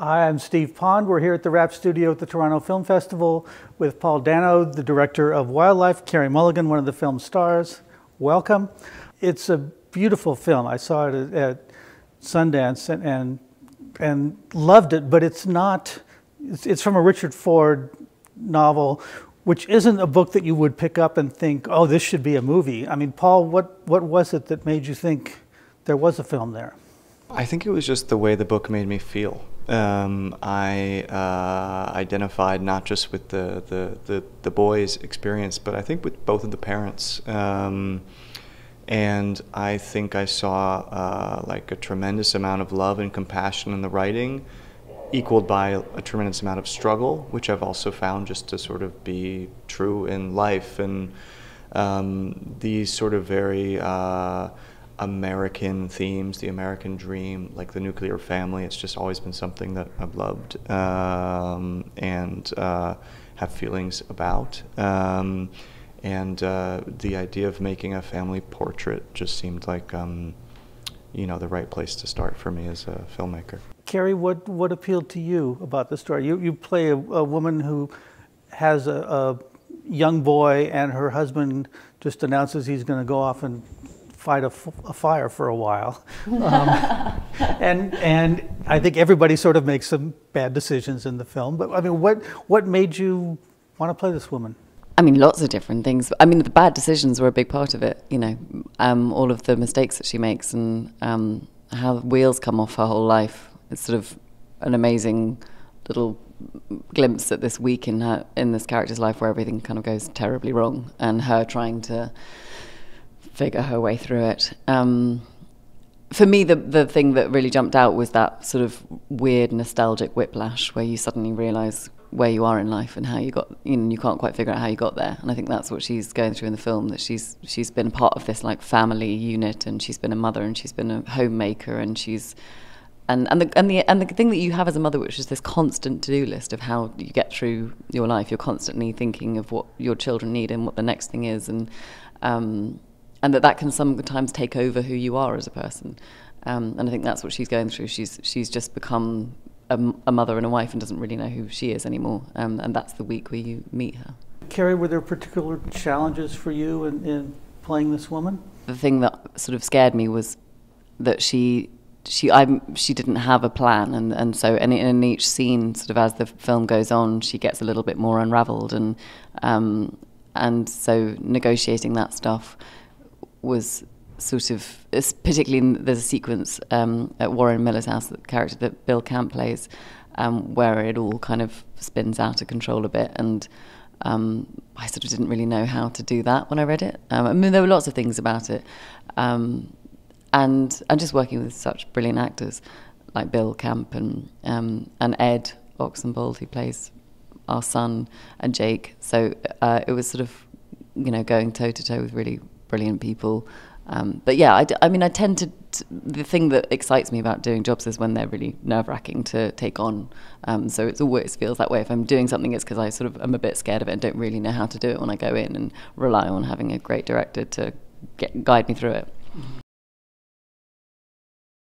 Hi, I'm Steve Pond. We're here at the Wrap Studio at the Toronto Film Festival with Paul Dano, the director of Wildlife, Carey Mulligan, one of the film's stars. Welcome. It's a beautiful film. I saw it at Sundance and and, and loved it, but it's not. It's, it's from a Richard Ford novel, which isn't a book that you would pick up and think, "Oh, this should be a movie." I mean, Paul, what what was it that made you think there was a film there? I think it was just the way the book made me feel. Um, I uh, identified not just with the, the, the, the, boys' experience, but I think with both of the parents. Um, and I think I saw uh, like a tremendous amount of love and compassion in the writing, equaled by a tremendous amount of struggle, which I've also found just to sort of be true in life. And um, these sort of very uh, American themes, the American dream, like the nuclear family. It's just always been something that I've loved um, and uh, have feelings about. Um, and uh, the idea of making a family portrait just seemed like, um, you know, the right place to start for me as a filmmaker. Carey, what, what appealed to you about the story? You, you play a, a woman who has a, a young boy and her husband just announces he's going to go off and fight a, fire for a while. Um, and, and I think everybody sort of makes some bad decisions in the film. But I mean, what, what made you want to play this woman? I mean, lots of different things. I mean, the bad decisions were a big part of it. You know, um, all of the mistakes that she makes and um, how wheels come off her whole life. It's sort of an amazing little glimpse at this week in her in this character's life where everything kind of goes terribly wrong, and her trying to figure her way through it. Um, for me, the the thing that really jumped out was that sort of weird nostalgic whiplash where you suddenly realise where you are in life and how you got you know you can't quite figure out how you got there and I think that's what she's going through in the film that she's she's been part of this like family unit and she's been a mother and she's been a homemaker and she's and and the and the and the thing that you have as a mother which is this constant to-do list of how you get through your life you're constantly thinking of what your children need and what the next thing is and um, and that that can sometimes take over who you are as a person. Um, and I think that's what she's going through. She's she's just become a, a mother and a wife and doesn't really know who she is anymore. Um, and that's the week where you meet her. Carey, were there particular challenges for you in, in playing this woman? The thing that sort of scared me was that she she I she didn't have a plan and and so and in each scene sort of as the film goes on she gets a little bit more unraveled and um and so negotiating that stuff was sort of, particularly in, there's a sequence um, at Warren Miller's house, the character that Bill Camp plays, um, where it all kind of spins out of control a bit. And um, I sort of didn't really know how to do that when I read it. Um, I mean, there were lots of things about it. Um, and I'm just working with such brilliant actors like Bill Camp and, um, and Ed Oxenbould, who plays our son, and Jake. So uh, it was sort of, you know, going toe to toe with really brilliant people. Um, but yeah, I, I, mean, I tend to, the thing that excites me about doing jobs is when they're really nerve wracking to take on. Um, so it always feels that way. If I'm doing something, it's because I sort of am a bit scared of it and don't really know how to do it when I go in and rely on having a great director to get, guide me through it.